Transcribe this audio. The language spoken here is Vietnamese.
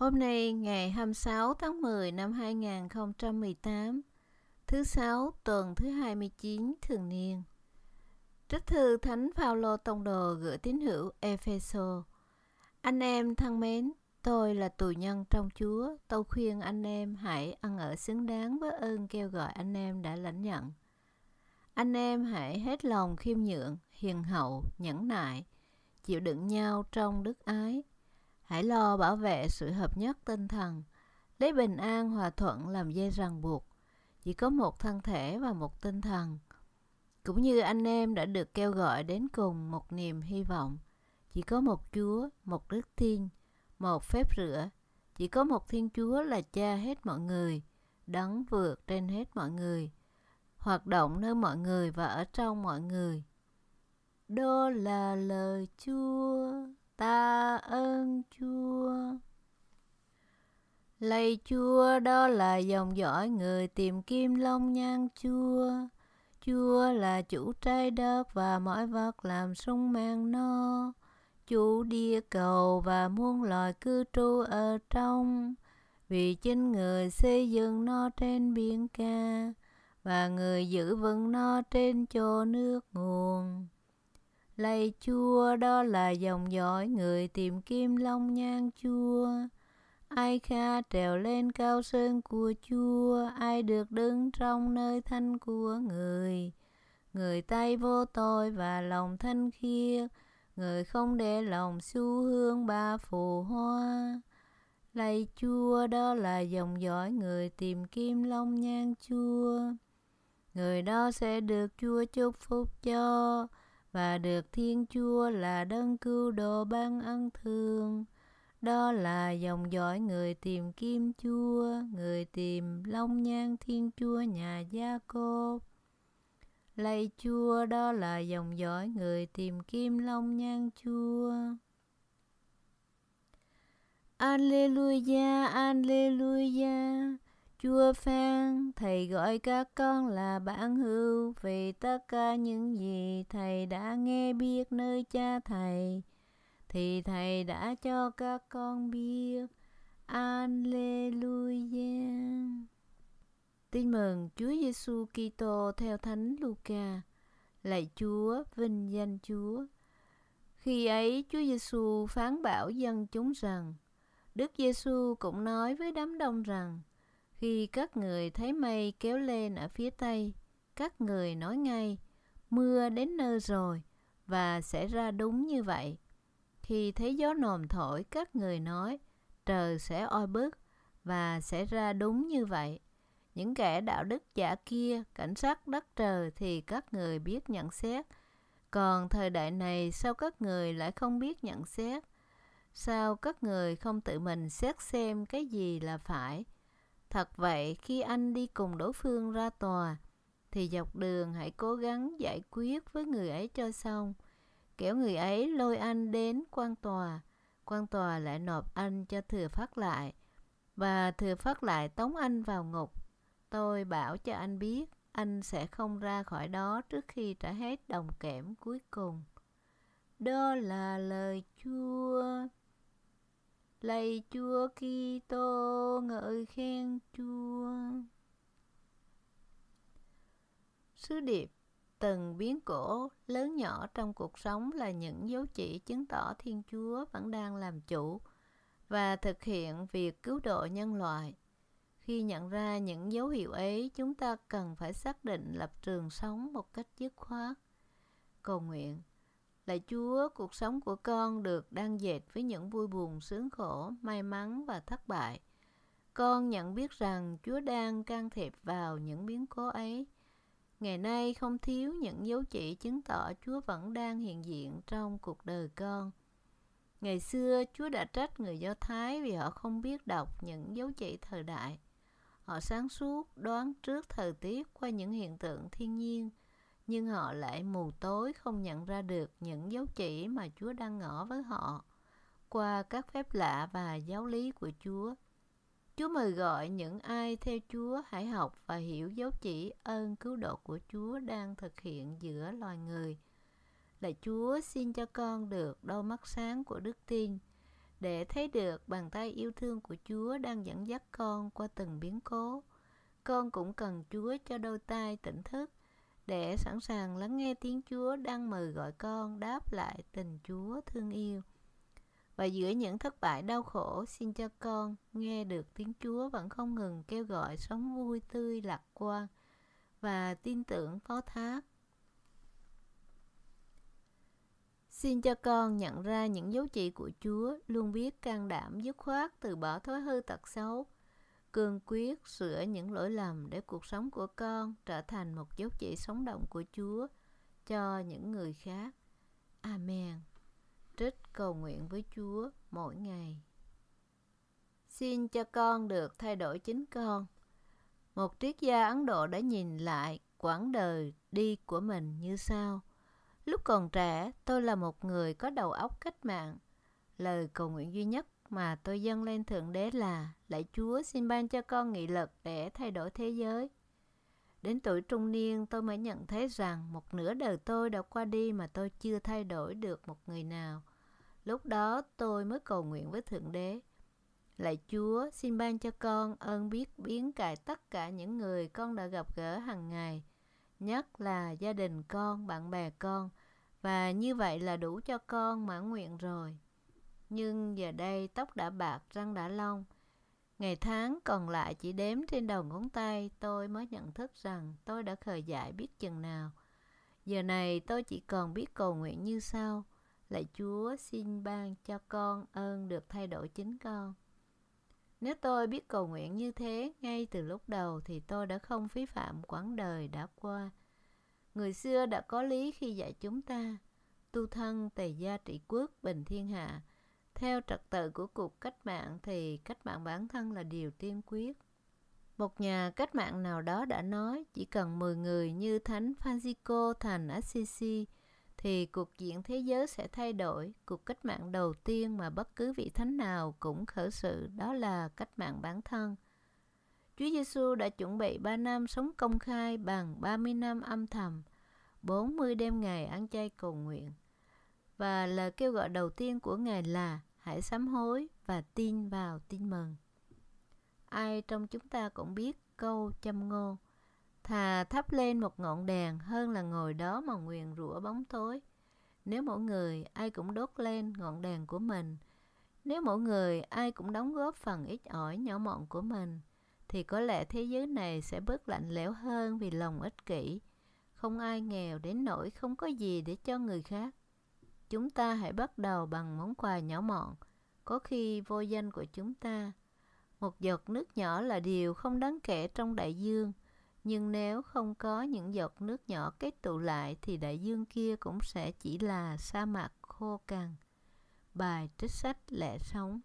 Hôm nay ngày 26 tháng 10 năm 2018, thứ sáu tuần thứ 29 thường niên. Trích thư Thánh Phaolô Tông Đồ gửi tín hữu Epheso. Anh em thân mến, tôi là tù nhân trong Chúa, tôi khuyên anh em hãy ăn ở xứng đáng với ơn kêu gọi anh em đã lãnh nhận. Anh em hãy hết lòng khiêm nhượng, hiền hậu, nhẫn nại, chịu đựng nhau trong đức ái, Hãy lo bảo vệ sự hợp nhất tinh thần, lấy bình an hòa thuận làm dây ràng buộc. Chỉ có một thân thể và một tinh thần. Cũng như anh em đã được kêu gọi đến cùng một niềm hy vọng. Chỉ có một Chúa, một Đức Thiên, một phép rửa. Chỉ có một Thiên Chúa là cha hết mọi người, đấng vượt trên hết mọi người, hoạt động nơi mọi người và ở trong mọi người. Đó là lời Chúa ta ơn Chúa. Lạy Chúa, đó là dòng dõi người tìm kim long nhan Chúa. Chúa là chủ trái đất và mọi vật làm sung mang nó. Chủ địa cầu và muôn loài cư trú ở trong. Vì chính người xây dựng nó trên biển ca và người giữ vững nó trên chỗ nước nguồn. Lạy chua đó là dòng dõi người tìm kim long nhang chua Ai kha trèo lên cao sơn của chua ai được đứng trong nơi thanh của người. Người tay vô tội và lòng thanh khiết, người không để lòng xu hương ba phù hoa. Lạy chua đó là dòng dõi người tìm kim long nhang chua Người đó sẽ được Chúa chúc phúc cho và được Thiên Chúa là đấng cứu độ ban ân thương Đó là dòng dõi người tìm Kim Chúa, người tìm Long Nhan Thiên Chúa nhà Gia Cốp. Lạy Chúa, đó là dòng dõi người tìm Kim Long Nhan Chúa. Alleluia, Alleluia. Chúa phán, Thầy gọi các con là bạn hữu vì tất cả những gì Thầy đã nghe biết nơi cha Thầy, thì Thầy đã cho các con biết. Alleluia. Tin mừng Chúa Giêsu Kitô theo Thánh Luca. Lạy Chúa, vinh danh Chúa. Khi ấy Chúa Giêsu phán bảo dân chúng rằng: Đức Giêsu cũng nói với đám đông rằng: khi các người thấy mây kéo lên ở phía tây, các người nói ngay, mưa đến nơi rồi, và sẽ ra đúng như vậy. Khi thấy gió nồm thổi, các người nói, trời sẽ oi bức, và sẽ ra đúng như vậy. Những kẻ đạo đức giả kia, cảnh sát đất trời thì các người biết nhận xét. Còn thời đại này sao các người lại không biết nhận xét? Sao các người không tự mình xét xem cái gì là phải? Thật vậy, khi anh đi cùng đối phương ra tòa, thì dọc đường hãy cố gắng giải quyết với người ấy cho xong. Kéo người ấy lôi anh đến quan tòa, quan tòa lại nộp anh cho thừa phát lại, và thừa phát lại tống anh vào ngục. Tôi bảo cho anh biết, anh sẽ không ra khỏi đó trước khi trả hết đồng kẽm cuối cùng. Đó là lời Chúa. Lạy Chúa Kitô ngợi khen Chúa. Sứ điệp từng biến cổ lớn nhỏ trong cuộc sống là những dấu chỉ chứng tỏ Thiên Chúa vẫn đang làm chủ và thực hiện việc cứu độ nhân loại. Khi nhận ra những dấu hiệu ấy, chúng ta cần phải xác định lập trường sống một cách dứt khoát. Cầu nguyện Lạy Chúa, cuộc sống của con được đang dệt với những vui buồn, sướng khổ, may mắn và thất bại. Con nhận biết rằng Chúa đang can thiệp vào những biến cố ấy. Ngày nay không thiếu những dấu chỉ chứng tỏ Chúa vẫn đang hiện diện trong cuộc đời con. Ngày xưa, Chúa đã trách người Do Thái vì họ không biết đọc những dấu chỉ thời đại. Họ sáng suốt đoán trước thời tiết qua những hiện tượng thiên nhiên – nhưng họ lại mù tối không nhận ra được những dấu chỉ mà Chúa đang ngỏ với họ qua các phép lạ và giáo lý của Chúa. Chúa mời gọi những ai theo Chúa hãy học và hiểu dấu chỉ ơn cứu độ của Chúa đang thực hiện giữa loài người. Lạy Chúa, xin cho con được đôi mắt sáng của đức tin để thấy được bàn tay yêu thương của Chúa đang dẫn dắt con qua từng biến cố. Con cũng cần Chúa cho đôi tai tỉnh thức để sẵn sàng lắng nghe tiếng Chúa đang mời gọi con đáp lại tình Chúa thương yêu. Và giữa những thất bại đau khổ, xin cho con nghe được tiếng Chúa vẫn không ngừng kêu gọi sống vui tươi lạc quan và tin tưởng phó thác. Xin cho con nhận ra những dấu chỉ của Chúa, luôn biết can đảm dứt khoát từ bỏ thói hư tật xấu, cương quyết sửa những lỗi lầm để cuộc sống của con trở thành một dấu chỉ sống động của Chúa cho những người khác. Amen. Trích cầu nguyện với Chúa mỗi ngày. Xin cho con được thay đổi chính con. Một triết gia Ấn Độ đã nhìn lại quãng đời đi của mình như sau. Lúc còn trẻ, tôi là một người có đầu óc cách mạng. Lời cầu nguyện duy nhất mà tôi dâng lên Thượng Đế là Lạy Chúa xin ban cho con nghị lực để thay đổi thế giới. Đến tuổi trung niên tôi mới nhận thấy rằng một nửa đời tôi đã qua đi mà tôi chưa thay đổi được một người nào. Lúc đó tôi mới cầu nguyện với Thượng Đế. Lạy Chúa, xin ban cho con ơn biết biến cải tất cả những người con đã gặp gỡ hàng ngày, nhất là gia đình con, bạn bè con, và như vậy là đủ cho con mãn nguyện rồi. Nhưng giờ đây tóc đã bạc, răng đã long. Ngày tháng còn lại chỉ đếm trên đầu ngón tay, tôi mới nhận thức rằng tôi đã khờ dại biết chừng nào. Giờ này tôi chỉ còn biết cầu nguyện như sau. Lạy Chúa xin ban cho con ơn được thay đổi chính con. Nếu tôi biết cầu nguyện như thế ngay từ lúc đầu thì tôi đã không phí phạm quãng đời đã qua. Người xưa đã có lý khi dạy chúng ta tu thân tề gia trị quốc bình thiên hạ. Theo trật tự của cuộc cách mạng thì cách mạng bản thân là điều tiên quyết. Một nhà cách mạng nào đó đã nói chỉ cần 10 người như Thánh Francisco thành Assisi thì cuộc diện thế giới sẽ thay đổi. Cuộc cách mạng đầu tiên mà bất cứ vị thánh nào cũng khởi sự đó là cách mạng bản thân. Chúa Giêsu đã chuẩn bị 3 năm sống công khai bằng 30 năm âm thầm, 40 đêm ngày ăn chay cầu nguyện. Và lời kêu gọi đầu tiên của Ngài là hãy sám hối và tin vào tin mừng. Ai trong chúng ta cũng biết câu châm ngôn Thà thắp lên một ngọn đèn hơn là ngồi đó mà nguyền rủa bóng tối. Nếu mỗi người ai cũng đốt lên ngọn đèn của mình, nếu mỗi người ai cũng đóng góp phần ít ỏi nhỏ mọn của mình, thì có lẽ thế giới này sẽ bớt lạnh lẽo hơn vì lòng ích kỷ. Không ai nghèo đến nỗi không có gì để cho người khác. Chúng ta hãy bắt đầu bằng món quà nhỏ mọn, có khi vô danh của chúng ta. Một giọt nước nhỏ là điều không đáng kể trong đại dương, nhưng nếu không có những giọt nước nhỏ kết tụ lại thì đại dương kia cũng sẽ chỉ là sa mạc khô cằn. Bài trích sách lẽ sống